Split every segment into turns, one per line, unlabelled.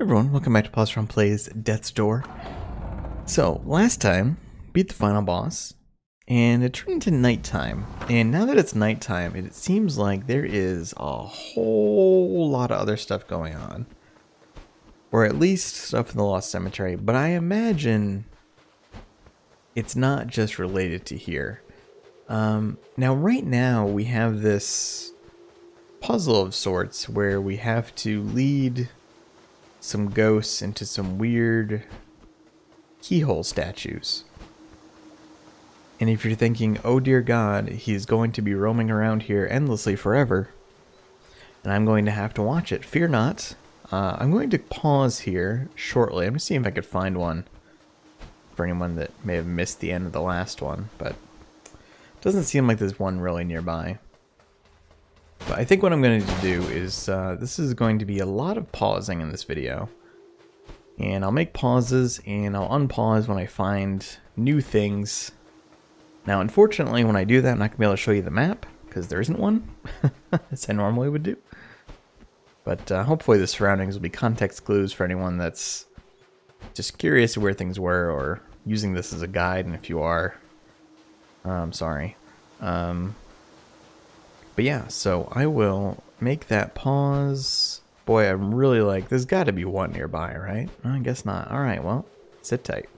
everyone, welcome back to Positron Plays Death's Door. So, last time, beat the final boss, and it turned into nighttime. And now that it's nighttime, it seems like there is a whole lot of other stuff going on. Or at least stuff in the Lost Cemetery, but I imagine it's not just related to here. Um, now, right now, we have this puzzle of sorts where we have to lead some ghosts into some weird keyhole statues. And if you're thinking, oh dear God, he's going to be roaming around here endlessly forever, and I'm going to have to watch it, fear not. Uh, I'm going to pause here shortly. I'm going to see if I could find one for anyone that may have missed the end of the last one, but doesn't seem like there's one really nearby. But I think what I'm going to do is, uh, this is going to be a lot of pausing in this video. And I'll make pauses and I'll unpause when I find new things. Now, unfortunately, when I do that, I'm not going to be able to show you the map, because there isn't one, as I normally would do. But uh, hopefully the surroundings will be context clues for anyone that's just curious where things were or using this as a guide, and if you are, I'm sorry. Um, but yeah, so I will make that pause. Boy, I'm really like, there's got to be one nearby, right? I guess not. All right, well, sit tight.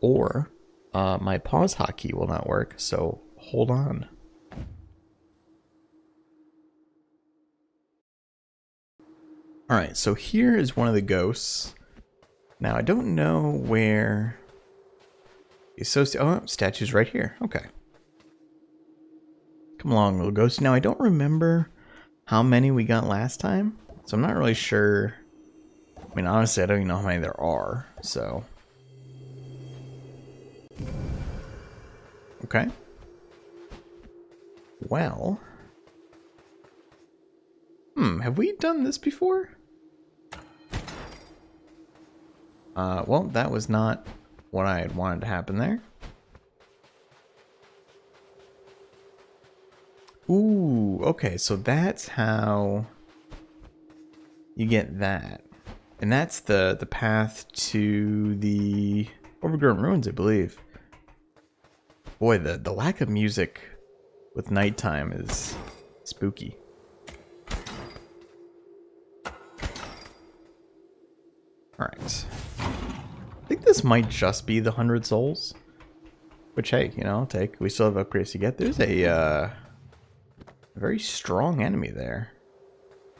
Or uh, my pause hotkey will not work, so hold on. All right, so here is one of the ghosts. Now, I don't know where Associ oh, statue's right here. Okay. Come along, little ghost. Now, I don't remember how many we got last time, so I'm not really sure. I mean, honestly, I don't even know how many there are, so. Okay. Well. Hmm, have we done this before? Uh, well, that was not what I had wanted to happen there. Ooh, okay, so that's how you get that. And that's the, the path to the Overgrown Ruins, I believe. Boy, the, the lack of music with nighttime is spooky. Alright this might just be the 100 souls. Which, hey, you know, take. We still have upgrades to get. There's a, uh, very strong enemy there.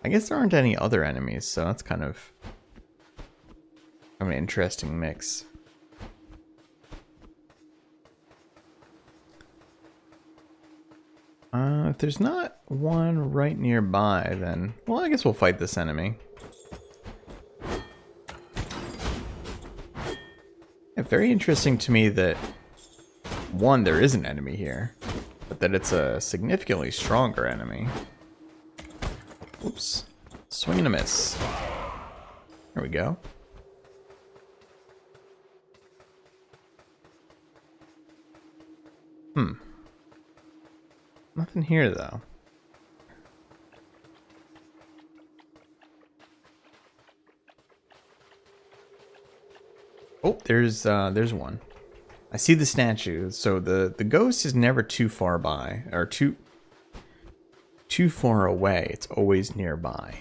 I guess there aren't any other enemies, so that's kind of, kind of an interesting mix. Uh, if there's not one right nearby, then, well, I guess we'll fight this enemy. Very interesting to me that, one, there is an enemy here, but that it's a significantly stronger enemy. Oops. Swing and a miss. There we go. Hmm. Nothing here, though. There's uh, there's one. I see the statue. So the the ghost is never too far by or too too far away. It's always nearby.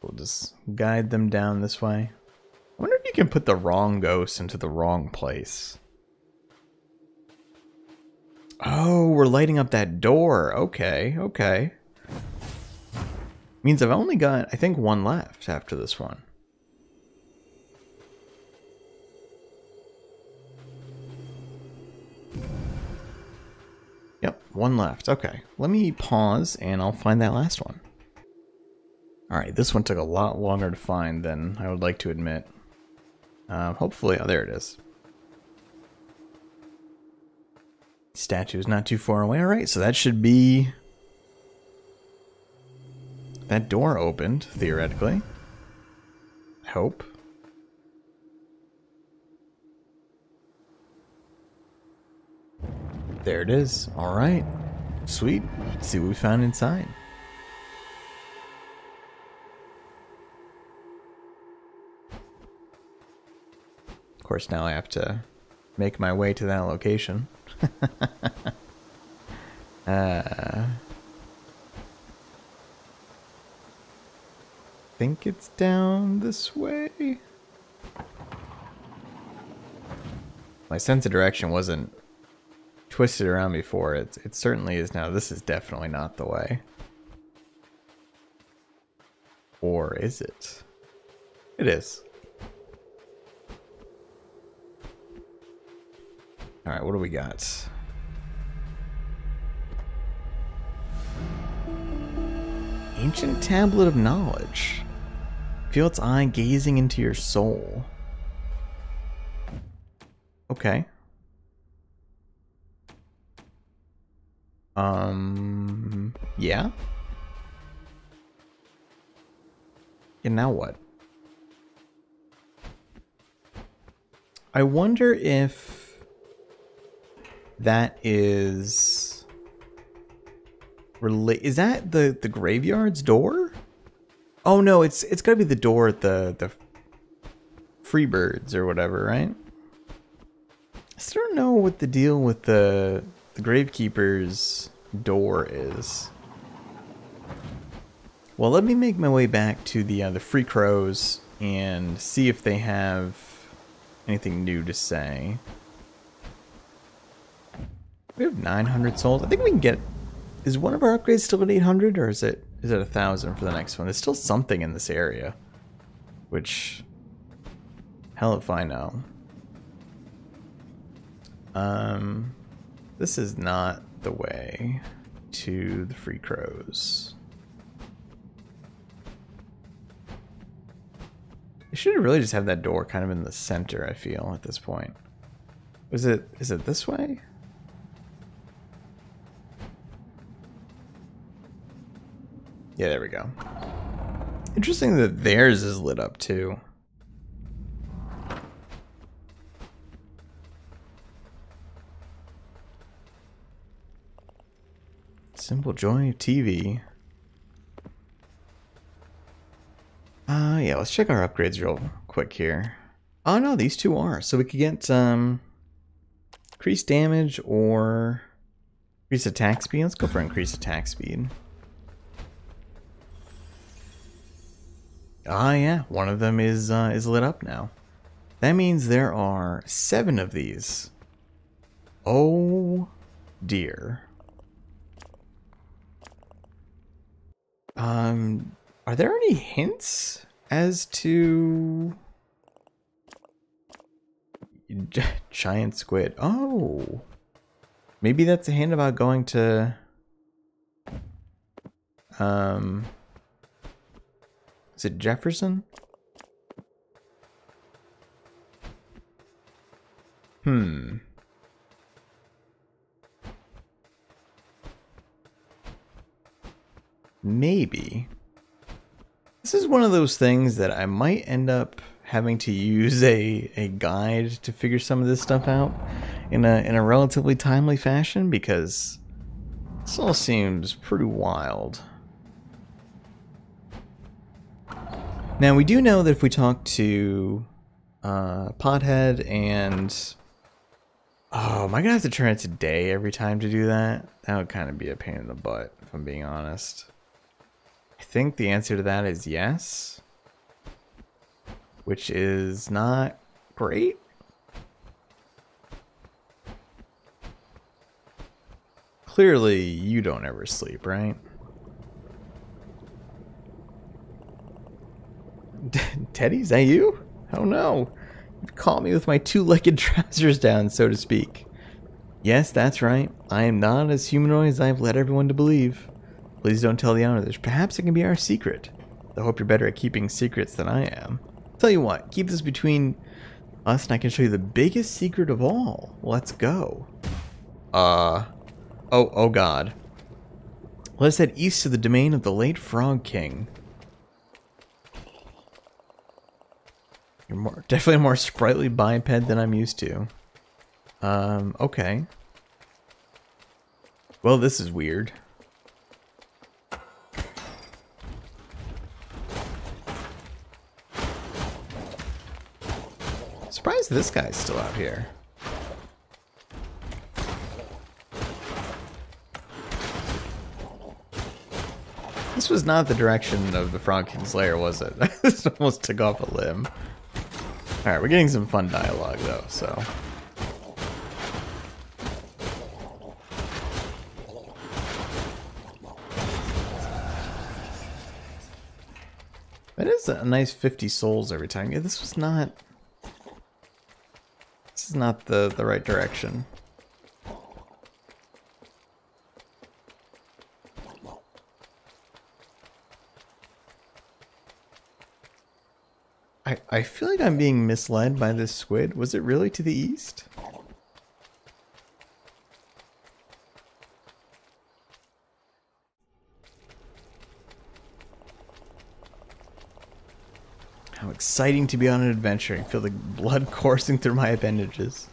We'll just guide them down this way. I wonder if you can put the wrong ghost into the wrong place. Oh, we're lighting up that door. Okay, okay. Means I've only got, I think, one left after this one. Yep, one left. Okay, let me pause and I'll find that last one. Alright, this one took a lot longer to find than I would like to admit. Uh, hopefully, oh, there it is. Statue is not too far away. Alright, so that should be that door opened, theoretically. Hope. There it is. All right. Sweet. Let's see what we found inside. Of course, now I have to make my way to that location. uh, think it's down this way. My sense of direction wasn't twisted around before. It, it certainly is now. This is definitely not the way. Or is it? It is. Alright, what do we got? Ancient Tablet of Knowledge. Feel its eye gazing into your soul. Okay. Um, yeah. And now what? I wonder if that is is that the the graveyard's door? Oh no, it's it's got to be the door at the the Freebirds or whatever, right? I still don't know what the deal with the the Gravekeeper's door is. Well, let me make my way back to the uh, the Free Crows and see if they have anything new to say. We have 900 souls. I think we can get. Is one of our upgrades still at 800, or is it is it a thousand for the next one? There's still something in this area, which hell if I know. Um, this is not the way to the Free Crows. They should have really just have that door kind of in the center, I feel, at this point. Was it, is it this way? Yeah, there we go. Interesting that theirs is lit up too. Simple joy of TV. Uh, yeah, let's check our upgrades real quick here. Oh no, these two are. So we could get um, increased damage or increased attack speed. Let's go for increased attack speed. Ah, yeah, one of them is uh, is lit up now. That means there are seven of these. Oh dear. Um, are there any hints as to giant squid? Oh, maybe that's a hint about going to um. Is it Jefferson? Hmm. Maybe. This is one of those things that I might end up having to use a, a guide to figure some of this stuff out in a, in a relatively timely fashion because this all seems pretty wild. Now, we do know that if we talk to uh, Pothead and... Oh, am I going to have to turn it to day every time to do that? That would kind of be a pain in the butt, if I'm being honest. I think the answer to that is yes. Which is not great. Clearly, you don't ever sleep, right? Teddy, is that you? Oh no. You've caught me with my two-legged trousers down, so to speak. Yes, that's right. I am not as humanoid as I've led everyone to believe. Please don't tell the others. Perhaps it can be our secret. I hope you're better at keeping secrets than I am. Tell you what, keep this between us and I can show you the biggest secret of all. Let's go. Uh, oh, oh god. Let's head east to the domain of the late Frog King. You're more, definitely a more sprightly biped than I'm used to. Um, okay. Well, this is weird. Surprised this guy's still out here. This was not the direction of the Frog King's lair, was it? this almost took off a limb. Alright, we're getting some fun dialogue though, so. That is a nice 50 souls every time. Yeah, this was not... This is not the, the right direction. I, I feel like I'm being misled by this squid. Was it really to the east? How exciting to be on an adventure and feel the blood coursing through my appendages.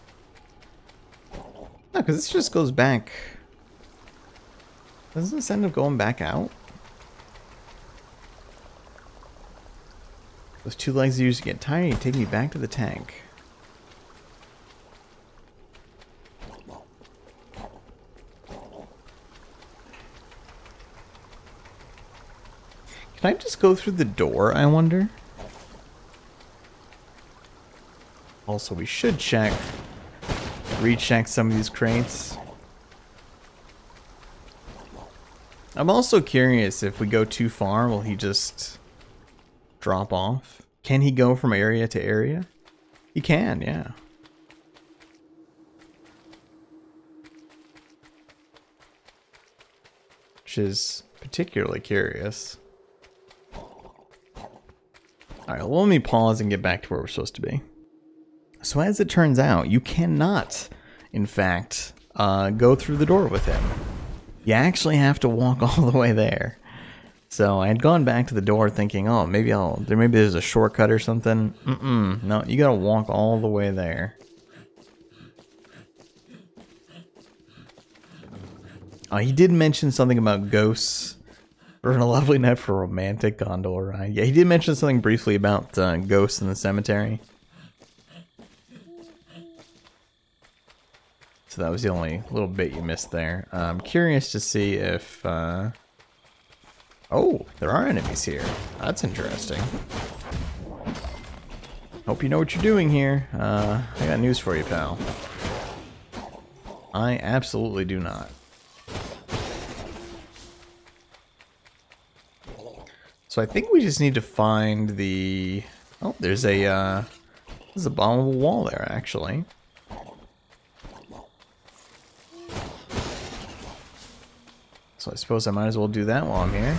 No, because this just goes back. Doesn't this end up going back out? Those two legs used to get tired and take me back to the tank. Can I just go through the door, I wonder? Also, we should check, recheck some of these crates. I'm also curious if we go too far, will he just drop off? Can he go from area to area? He can, yeah. Which is particularly curious. Alright, well, let me pause and get back to where we're supposed to be. So as it turns out, you cannot, in fact, uh, go through the door with him. You actually have to walk all the way there. So I had gone back to the door thinking, oh, maybe I'll, there maybe there's a shortcut or something. Mm-mm, no, you gotta walk all the way there. Oh, he did mention something about ghosts. Or a lovely night for a romantic gondola ride. Yeah, he did mention something briefly about uh, ghosts in the cemetery. So that was the only little bit you missed there. I'm curious to see if... Uh, Oh, there are enemies here. That's interesting. Hope you know what you're doing here. Uh, I got news for you, pal. I absolutely do not. So I think we just need to find the... Oh, there's a, uh... There's a bombable wall there, actually. So I suppose I might as well do that while I'm here.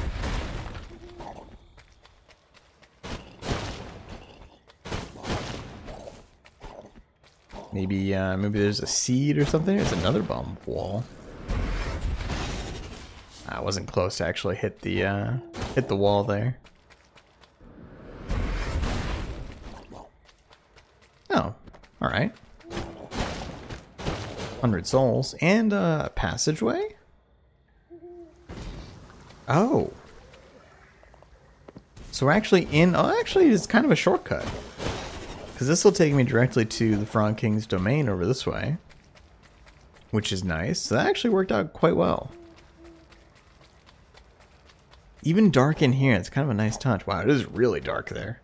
Maybe, uh, maybe there's a seed or something. There's another bomb wall. I wasn't close to actually hit the, uh, hit the wall there. Oh, alright. 100 souls and a passageway? Oh. So we're actually in... Oh, actually, it's kind of a shortcut. Because this will take me directly to the Frog King's domain over this way. Which is nice. So that actually worked out quite well. Even dark in here, it's kind of a nice touch. Wow, it is really dark there.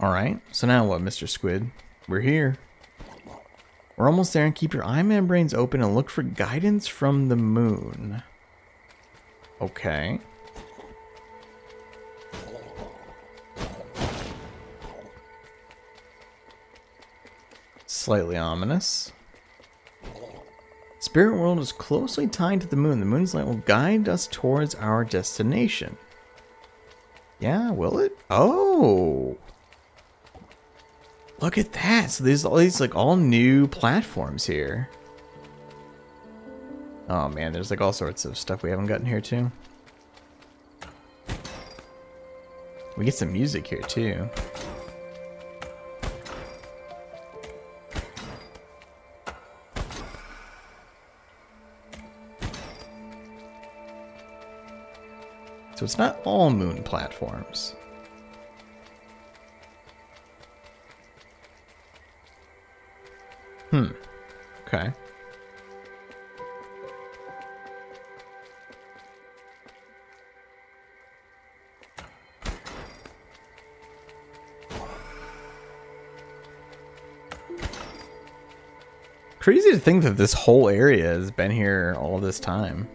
Alright, so now what, Mr. Squid? We're here. We're almost there and keep your eye membranes open and look for guidance from the moon. Okay. Slightly ominous. Spirit world is closely tied to the moon. The moon's light will guide us towards our destination. Yeah, will it? Oh! Look at that. So there's all these like all new platforms here. Oh man, there's like all sorts of stuff we haven't gotten here too. We get some music here too. So it's not all moon platforms. Okay. Crazy to think that this whole area has been here all this time.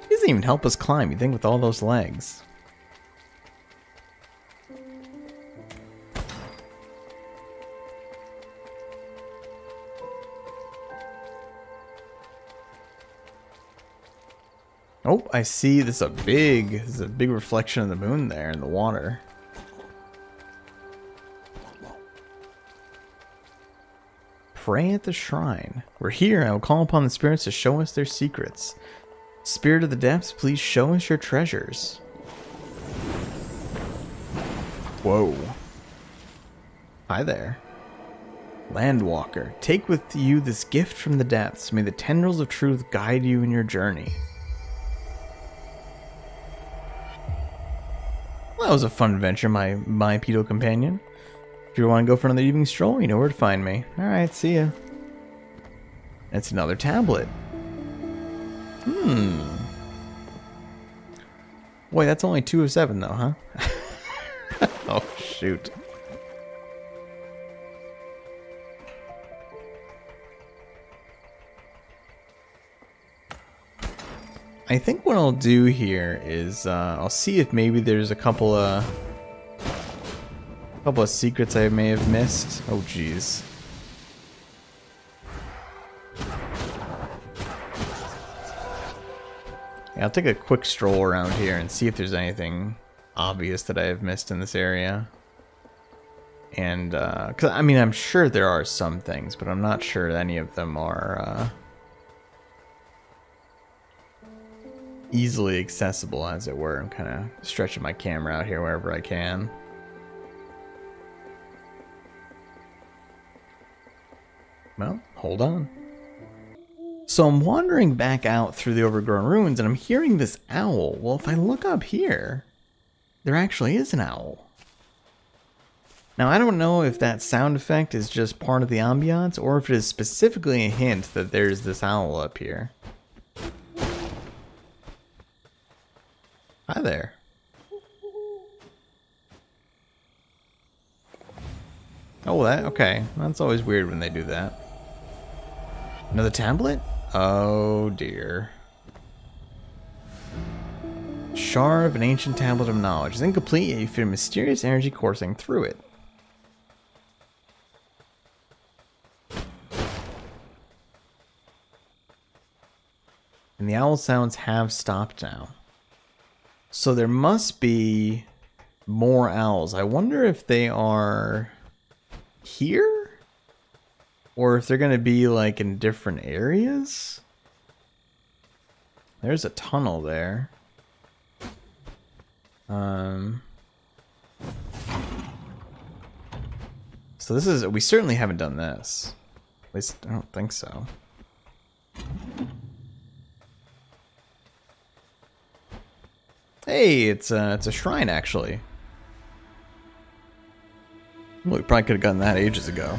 He doesn't even help us climb, you think, with all those legs. I see. This is a big, this is a big reflection of the moon there in the water. Pray at the shrine. We're here. I will call upon the spirits to show us their secrets. Spirit of the depths, please show us your treasures. Whoa. Hi there. Landwalker, take with you this gift from the depths. May the tendrils of truth guide you in your journey. Well, that was a fun adventure, my my pedo companion. If you want to go for another evening stroll, you know where to find me. Alright, see ya. It's another tablet. Hmm. Wait, that's only two of seven though, huh? oh, shoot. I think what I'll do here is uh, I'll see if maybe there's a couple of couple of secrets I may have missed. Oh, jeez. Yeah, I'll take a quick stroll around here and see if there's anything obvious that I have missed in this area. And, uh, cause, I mean, I'm sure there are some things, but I'm not sure any of them are, uh, easily accessible, as it were. I'm kind of stretching my camera out here wherever I can. Well, hold on. So I'm wandering back out through the overgrown ruins and I'm hearing this owl. Well, if I look up here, there actually is an owl. Now, I don't know if that sound effect is just part of the ambiance or if it is specifically a hint that there's this owl up here. Hi there. Oh, that, okay. That's always weird when they do that. Another tablet? Oh dear. Shard an ancient tablet of knowledge. Is incomplete, yet you feel mysterious energy coursing through it. And the owl sounds have stopped now. So there must be more owls. I wonder if they are here? Or if they're going to be like in different areas? There's a tunnel there. Um... So this is, we certainly haven't done this. At least, I don't think so. Hey, it's a, it's a shrine actually. Well, we probably could have gotten that ages ago.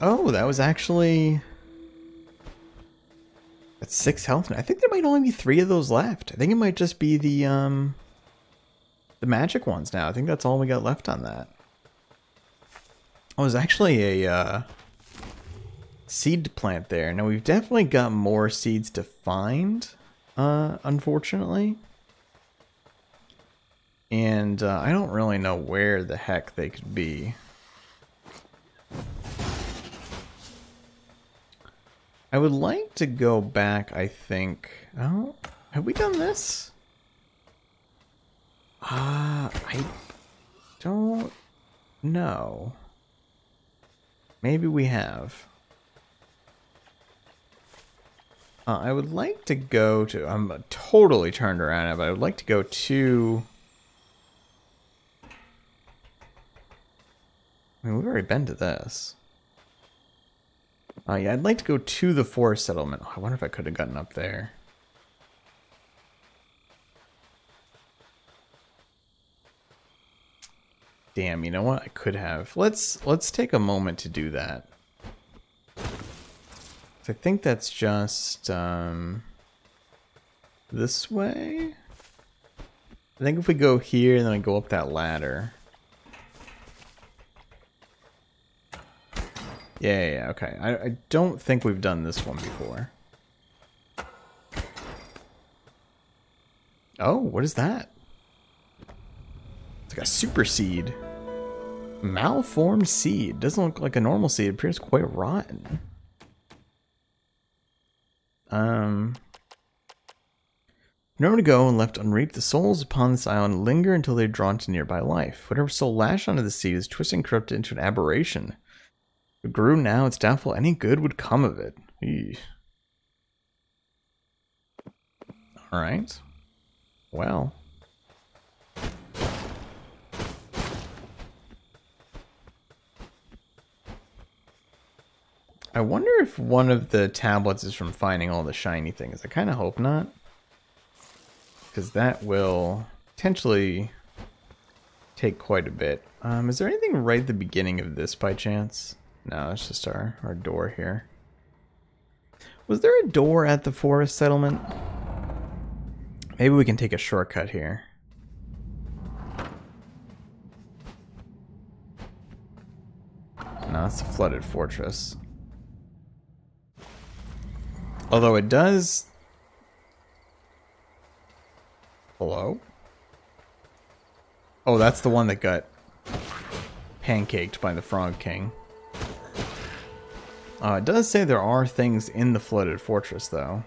Oh, that was actually... That's six health. I think there might only be three of those left. I think it might just be the, um... The magic ones now. I think that's all we got left on that. Oh, was actually a, uh... Seed plant there. Now, we've definitely got more seeds to find, uh, unfortunately. And, uh, I don't really know where the heck they could be. I would like to go back, I think. Oh, have we done this? Ah, uh, I don't know. Maybe we have. Uh, I would like to go to... I'm totally turned around but I would like to go to... I mean, we've already been to this. Uh, yeah, I'd like to go to the forest settlement. Oh, I wonder if I could have gotten up there. Damn, you know what? I could have. Let's let's take a moment to do that. I think that's just um, this way. I think if we go here and then I go up that ladder. Yeah, yeah, okay. I, I don't think we've done this one before. Oh, what is that? It's like a super seed. Malformed seed. Doesn't look like a normal seed. It appears quite rotten. Um, Nowhere to go and left unreaped, the souls upon this island linger until they're drawn to nearby life. Whatever soul lashed onto the seed is twisted and corrupted into an aberration. It grew now, it's doubtful any good would come of it. Alright. Well. I wonder if one of the tablets is from finding all the shiny things. I kind of hope not. Because that will potentially take quite a bit. Um, is there anything right at the beginning of this by chance? No, it's just our, our door here. Was there a door at the forest settlement? Maybe we can take a shortcut here. No, it's a flooded fortress. Although it does... Hello? Oh, that's the one that got pancaked by the Frog King. Uh, it does say there are things in the flooded fortress, though.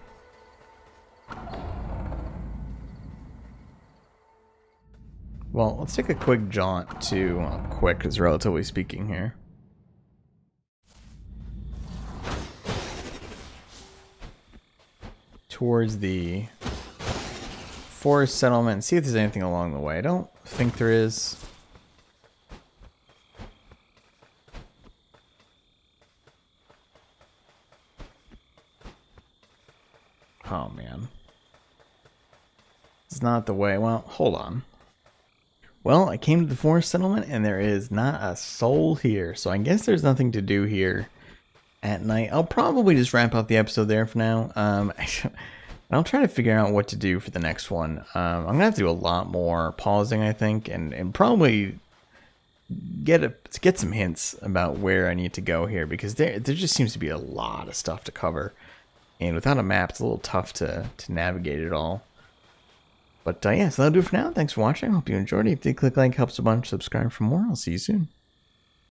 Well, let's take a quick jaunt to... Well, quick is relatively speaking here. towards the forest settlement and see if there's anything along the way. I don't think there is. Oh man. It's not the way. Well, hold on. Well, I came to the forest settlement and there is not a soul here. So I guess there's nothing to do here at night. I'll probably just wrap up the episode there for now. Um, I'll try to figure out what to do for the next one. Um, I'm gonna have to do a lot more pausing, I think, and and probably get a get some hints about where I need to go here because there there just seems to be a lot of stuff to cover, and without a map, it's a little tough to to navigate it all. But uh, yeah, so that'll do it for now. Thanks for watching. Hope you enjoyed it. If you did, click like, helps a bunch. Subscribe for more. I'll see you soon.